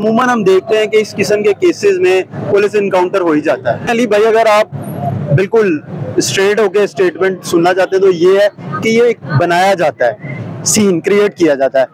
अमूमन हम देखते हैं कि इस किस्म के केसेस में पुलिस इनकाउंटर हो ही जाता है। अली भाई, अगर आप बिल्कुल स्ट्रेट होके स्टेटमेंट सुनना चाहते हैं तो ये है कि ये एक बनाया जाता है सीन क्रिएट किया जाता है।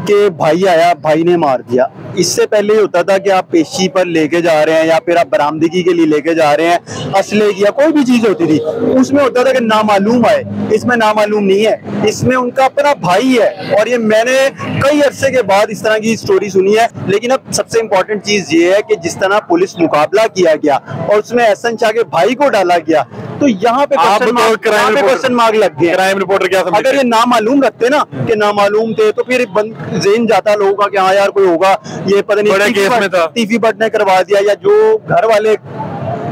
कि भाई आया, भाई ने मार दिया। इससे पहले ये होता था कि आप पेशी पर लेके जा रहे हैं या फिर आप बरामदगी के लिए लेके जा रहे हैं, असले की या कोई भी चीज़ होती थी, उसमें होता था कि नामालूम आए। इसमें नामालूम नहीं है। इसमें उनका अपना भाई है। और ये मैंने कई अरसे के बाद इस तरह की स्टोरी सुनी है। लेकिन अब सबसे इम्पोर्टेंट चीज़ ये है कि जिस तरह पुलिस मुकाबला किया गया और उसमें एहसन शाह के भाई को डाला गया तो यहाँ पे आप क्वेश्चन तो क्वेश्चन मार्क लग गया क्राइम रिपोर्टर क्या अगर ये? नामालूम रखते ना कि नामालूम थे तो फिर बंद जेन जाता लोगों का कि हाँ यार कोई होगा। ये पता नहीं टीफी भट्ट ने करवा दिया या जो घर वाले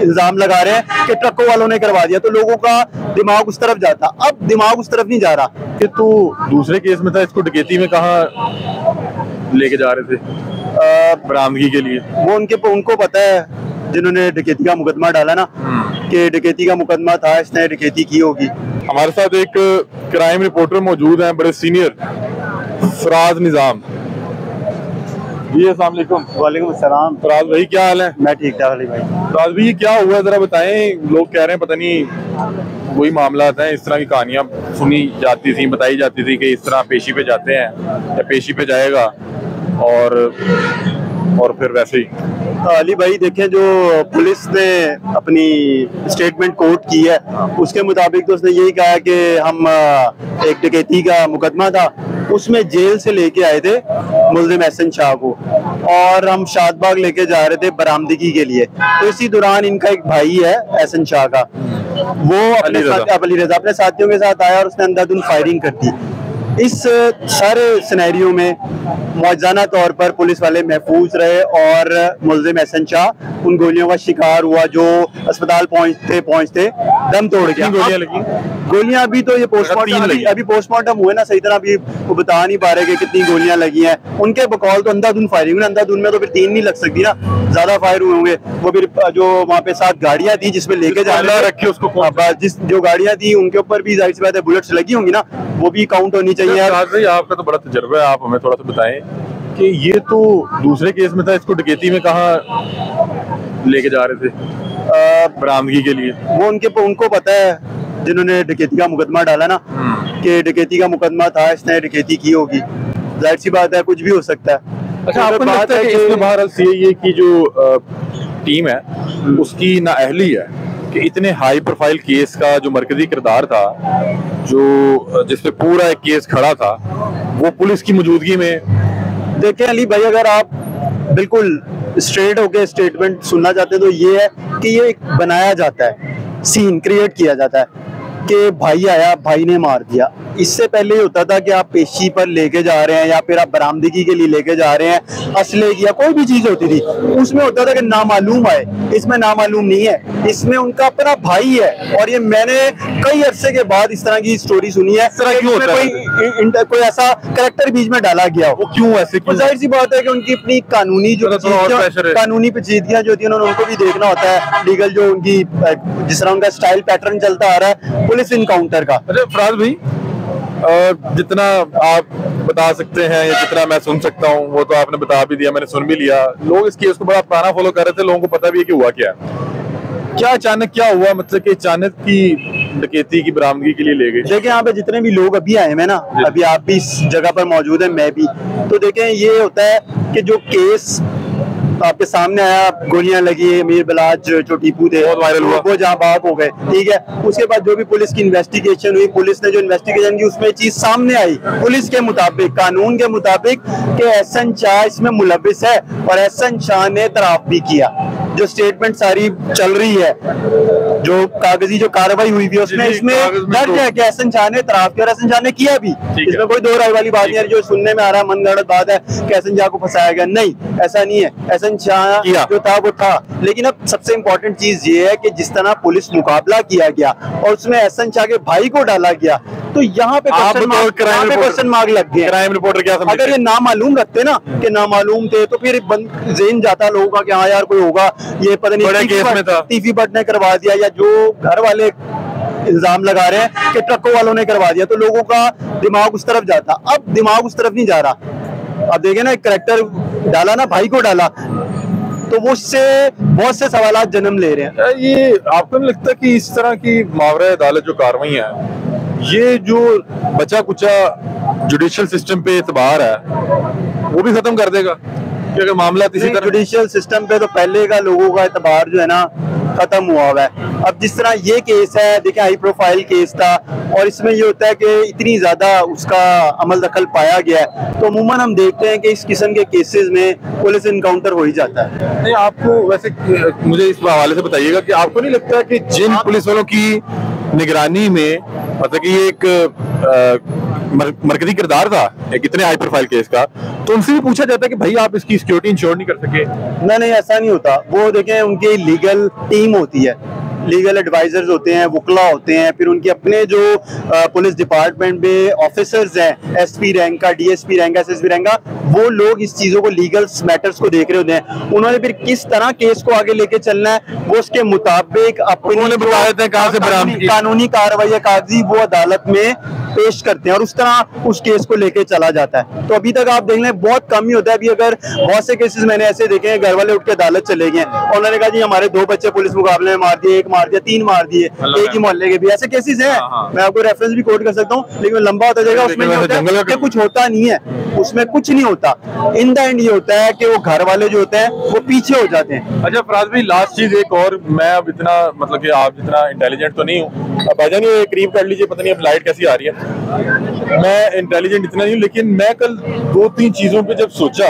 इल्ज़ाम लगा रहे हैं कि ट्रकों वालों ने करवा दिया तो लोगों का दिमाग उस तरफ़ जाता। अब दिमाग उस तरफ़ नहीं जा रहा। कि तू दूसरे केस में था इसको डकैती में कहा लेके जा रहे थे? बरामदगी के लिए। वो उनके उनको पता है। जिन्होंने डकैती का मुकदमा डाला ना कि डकैती का मुकदमा था इसने डकैती की होगी। हमारे साथ एक क्राइम रिपोर्टर मौजूद हैं बड़े सीनियर फराज निज़ाम। जी अस्सलाम वालेकुम फराज भाई क्या हाल है? मैं ठीक था अली भाई? फराज भाई ये क्या हुआ जरा बताएँ लोग कह रहे हैं पता नहीं वही मामला है इस तरह की कहानियाँ सुनी जाती थी बताई जाती थी कि इस तरह पेशी पे जाते हैं या पेशी पे जाएगा और और फिर वैसे ही। अली भाई देखें जो पुलिस ने अपनी स्टेटमेंट कोर्ट की है उसके मुताबिक तो उसने यही कहा कि हम एक डकैती का मुकदमा था उसमें जेल से लेके आए थे मुलजिम एहसन शाह को और हम शादबाग लेके जा रहे थे बरामदगी के लिए तो इसी दौरान इनका एक भाई है एहसन शाह का वो अपने अली रज़ा। अपने साथियों के साथ आया और उसने अंधाधुन फायरिंग कर दी इस सारे सिनेरियो में मौजाना तौर पर पुलिस वाले महफूज रहे और मुलजिम एहसन शाह उन गोलियों का शिकार हुआ जो अस्पताल पहुँचते पहुँचते दम तोड़ गया। गोलियाँ लगी? गोलियाँ अभी तो ये पोस्टमार्टम अभी, अभी पोस्टमार्टम हुए ना सही तरह अभी वो बता नहीं पा रहे कि कितनी गोलियाँ लगी हैं। उनके बकौल तो अंधाधुन फायरिंग अंधाधुन में तो फिर तीन नहीं लग सकती ना। ज़्यादा फायर हुए होंगे वो फिर जो वहाँ पे सात गाड़ियाँ थी जिसमें लेके जा थे उसको जिस जो गाड़ियाँ थी उनके ऊपर भी ज़ाहिर सी बात है बुलेट्स लगी होंगी ना वो भी काउंट होनी चाहिए। आपका तो बड़ा तजर्बा है आप हमें थोड़ा सा बताएँ कि ये तो दूसरे केस में था इसको डकैती में कहा लेके जा रहे थे? बरामदगी के लिए। वो उनके उनको पता है जिन्होंने डकैती का मुकदमा डाला ना कि डकैती का मुकदमा था इसने डकैती की होगी। ज़ाहिर सी बात है कुछ भी हो सकता है। अच्छा आपको बात है कि इसमें बहरहाल सीआईए की जो टीम है उसकी नाअहली है कि इतने हाई प्रोफ़ाइल केस का जो मरकजी किरदार था जो जिसपे पूरा एक केस खड़ा था वो पुलिस की मौजूदगी में देखें अली भाई अगर आप बिल्कुल स्ट्रेट होके स्टेटमेंट सुनना चाहते तो ये है कि ये एक बनाया जाता है सीन क्रिएट किया जाता है कि भाई आया भाई ने मार दिया। इससे पहले ये होता था कि आप पेशी पर लेके जा रहे हैं या फिर आप बरामदगी के लिए लेके जा रहे हैं असले की या कोई भी चीज़ होती थी उसमें होता था कि नामालूम आए। इसमें नामालूम नहीं है। इसमें उनका अपना भाई है और ये मैंने कई अरसे के बाद इस तरह की स्टोरी सुनी है। तरह क्यों होता है? कोई कोई ऐसा करेक्टर बीच में डाला गया वो क्यों ऐसे क्यों? ज़ाहिर सी बात है कि उनकी अपनी कानूनी जो। कानूनी पेचीदगियाँ जो होती है उन्होंने उनको भी देखना होता है। लीगल जो उनकी जिस तरह उनका स्टाइल पैटर्न चलता आ रहा है पुलिस इनकाउंटर का। अच्छा फराज भाई जितना आप बता सकते हैं या जितना मैं सुन सकता हूँ वो तो आपने बता भी दिया मैंने सुन भी लिया। लोग इस केस को बड़ा पुराना फॉलो कर रहे थे लोगों को पता भी है कि हुआ क्या क्या अचानक क्या हुआ? मतलब कि अचानक की डकैती की बरामदगी के लिए ले गए। देखिए यहाँ पे जितने भी लोग अभी आए हैं ना अभी आप भी इस जगह पर मौजूद हैं मैं भी। तो देखें ये होता है कि जो केस आपके सामने आया गोलियाँ लगी अमीर बिलाज जो टीपू थे हुआ। वो जहाँ बाप हो गए ठीक है? उसके बाद जो भी पुलिस की इन्वेस्टिगेशन हुई पुलिस ने जो इन्वेस्टिगेशन की उसमें चीज़ सामने आई। पुलिस के मुताबिक कानून के मुताबिक के एस एन शाह इसमें मुलविस है और एस एन शाह ने तराफ भी किया। जो स्टेटमेंट सारी चल रही है जो कागज़ी जो कार्रवाई हुई थी उसमें इसमें दर्ज तो- है कि एहसन शाह ने तराफ किया और एहसन शाह ने किया भी। इसमें कोई दो राय वाली बात नहीं है जो सुनने में आ रहा है मनगढ़ंत बात है कि एहसन शाह को फंसाया गया। नहीं ऐसा नहीं है। एहसन शाह। जो था वो था। लेकिन अब सबसे इम्पोर्टेंट चीज़ ये है कि जिस तरह पुलिस मुकाबला किया गया और उसमें एहसन शाह के भाई को डाला गया तो यहाँ पे क्वेश्चन तो मार्क मार्क लग गए क्राइम रिपोर्टर क्या समझते अगर ये? नामालूम रखते ना कि नामालूम थे तो फिर बंद जेन जाता लोगों का कि हाँ यार कोई होगा। ये पता नहीं टीफी भट्ट ने करवा दिया या जो घर वाले इल्ज़ाम लगा रहे हैं कि ट्रकों वालों ने करवा दिया तो लोगों का दिमाग उस तरफ़ जाता। अब दिमाग उस तरफ़ नहीं जा रहा। अब देखे ना एक करेक्टर डाला ना भाई को डाला। तो वो उससे बहुत से सवाल जन्म ले रहे हैं। ये आपको नहीं लगता कि इस तरह की मावरा अदालत जो कार्रवाई है ये जो बचा कुचा जुडिशियल सिस्टम पे एतबार है वो भी खत्म कर देगा? क्योंकि मामला इसी तरह जुडिशियल सिस्टम पे तो पहले का लोगों का एतबार जो है ना खत्म हुआ हुआ है। अब जिस तरह ये केस है देखिए हाई प्रोफ़ाइल केस था और इसमें ये होता है कि इतनी ज़्यादा उसका अमल दखल पाया गया है। तो अमूमन हम देखते हैं कि इस किस्म के केसेस में पुलिस इनकाउंटर हो ही जाता है। नहीं आपको वैसे मुझे इस हवाले से बताइएगा कि आपको नहीं लगता कि जिन पुलिस वालों की निगरानी में मतलब कि ये एक आ, मरकजी किरदार था एक इतने हाई प्रोफ़ाइल केस का तो उनसे भी पूछा जाता है कि भाई आप इसकी सिक्योरिटी इंश्योर नहीं कर सके। नहीं नहीं ऐसा नहीं होता। वो देखें उनकी लीगल टीम होती है। लीगल एडवाइजर्स होते हैं वकला होते हैं फिर उनके अपने जो पुलिस डिपार्टमेंट में ऑफिसर्स हैं एसपी रैंक का डीएसपी रैंक का एसएसपी रैंक का वो लोग इस चीज़ों को लीगल मैटर्स को देख रहे होते हैं। उन्होंने फिर किस तरह केस को आगे लेके चलना है वो उसके मुताबिक अपने कहाँ से कानूनी कार्रवाई कागज़ी वो अदालत में पेश करते हैं और उस तरह उस केस को लेके चला जाता है। तो अभी तक आप देख लें बहुत कम ही होता है। अभी अगर बहुत से केसेस मैंने ऐसे देखे हैं घर वाले उठ के अदालत चले गए और उन्होंने कहा जी हमारे दो बच्चे पुलिस मुकाबले में मार दिए एक मार दिया तीन मार दिए एक ही मोहल्ले के भी। ऐसे केसेस हैं। हाँ, हाँ। मैं आपको रेफरेंस भी कोट कर सकता हूँ लेकिन लंबा होता जाएगा उसमें कुछ होता नहीं है। उसमें कुछ नहीं होता। इन द एंड ये होता है कि वो घर वाले जो होते हैं वो पीछे हो जाते हैं। अच्छा फराज भाई लास्ट चीज़ एक और मैं अब इतना मतलब कि आप जितना इंटेलिजेंट तो नहीं हूँ। भाईजान ये करीब कर लीजिए पता नहीं अब लाइट कैसी आ रही है। मैं इंटेलिजेंट इतना नहीं लेकिन मैं कल दो तीन चीज़ों पे जब सोचा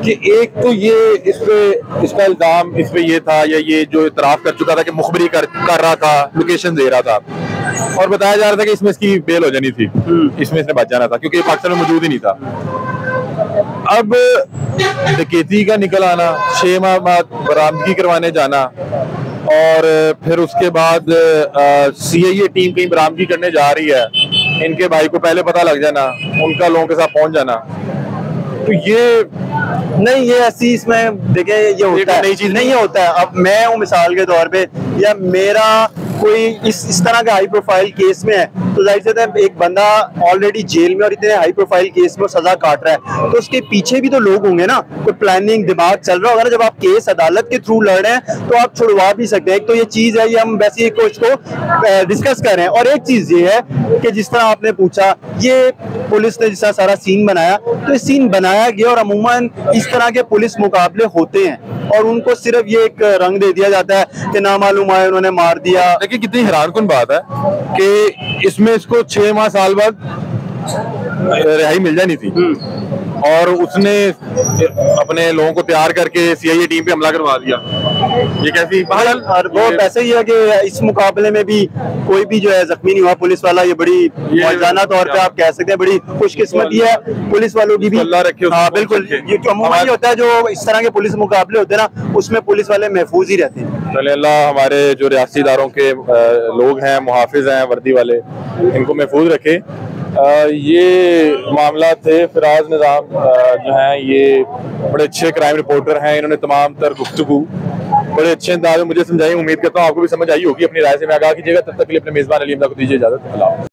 कि एक तो ये इस पे इसका इल्ज़ाम इस पे ये था या ये जो इतराफ कर चुका था कि मुखबरी कर, कर रहा था लोकेशन दे रहा था और बताया जा रहा था कि इसमें इसकी बेल हो जानी थी। इसमें इसने बच जाना था क्योंकि पाकिस्तान में मौजूद ही नहीं था अब डकेती का निकल आना छह माह बाद बरामदगी करवाने जाना और फिर उसके बाद सी आई ए टीम कहीं बरामदगी करने जा रही है इनके भाई को पहले पता लग जाना उनका लोगों के साथ पहुँच जाना। तो ये नहीं ये ऐसी इसमें देखे ये होता है। नई चीज़ नहीं होता है। अब मैं हूँ मिसाल के तौर पे या मेरा कोई इस इस तरह का हाई प्रोफ़ाइल केस में है तो ज़ाहिर सी एक बंदा ऑलरेडी जेल में और इतने हाई प्रोफ़ाइल केस में सजा काट रहा है। तो उसके पीछे भी तो लोग होंगे ना कोई प्लानिंग दिमाग चल रहा होगा ना, जब आप केस अदालत के थ्रू लड़ रहे हैं तो आप छुड़वा भी सकते हैं। एक तो ये चीज़ है, ये हम वैसे ही इसको डिस्कस कर रहे हैं। और एक चीज़ ये है कि जिस तरह आपने पूछा, ये पुलिस ने जिस सारा सीन बनाया तो ये सीन बनाया गया और अमूमन इस तरह के पुलिस मुकाबले होते हैं। और उनको सिर्फ़ ये एक रंग दे दिया जाता है कि ना मालूम आए, उन्होंने मार दिया। देखिए, कितनी हैरान बात है कि इसमें इसको छह माह साल बाद रिहाई मिल जानी थी। हम्म। और उसने अपने लोगों को तैयार करके सीआईए टीम पे हमला करवा दिया। ये कैसी और वो वैसे ही है कि इस मुकाबले में भी कोई भी जो है जख्मी नहीं हुआ। पुलिस वाला ये बड़ी मौजाना तौर पे आप कह सकते हैं बड़ी खुशकिस्मती है पुलिस वालों की भी हाँ बिल्कुल। ये अमूमन होता है जो इस तरह के पुलिस मुकाबले होते हैं ना उसमें पुलिस वाले महफूज ही रहते हैं। अल्लाह हमारे जो रियासी इदारों के लोग हैं मुहाफिज हैं वर्दी वाले इनको महफूज रखे। आ, ये मामला थे फिराज निज़ाम जो हैं ये बड़े अच्छे क्राइम रिपोर्टर हैं इन्होंने तमाम तर गुफ्तु बड़े अच्छे अंदाज में मुझे समझाई उम्मीद करता हूँ आपको भी समझ आई होगी अपनी राय से। मैं आगा कीजिएगा तब तक के लिए अपने मेज़बान अली अमदा को दीजिए इजाज़त।